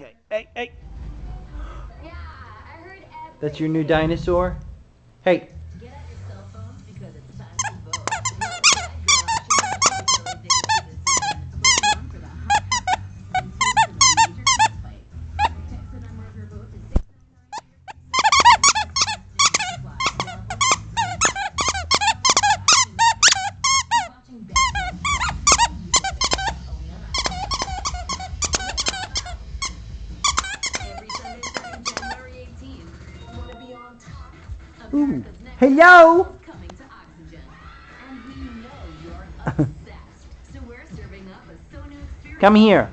Okay. Hey, hey. Yeah, That's your new dinosaur? Hey, Ooh. Hello! Come here.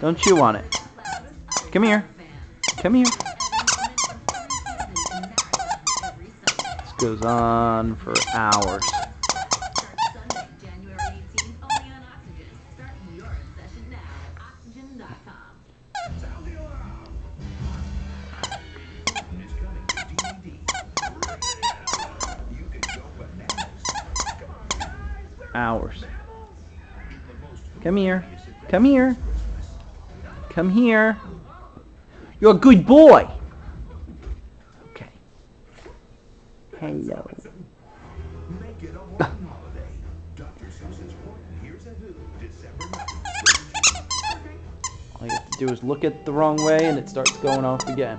Don't you want it? Come here. Come here. This goes on for hours. hours. Come here. Come here. Come here. You're a good boy. Okay. Hello. All you have to do is look it the wrong way and it starts going off again.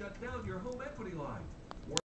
shut down your home equity line.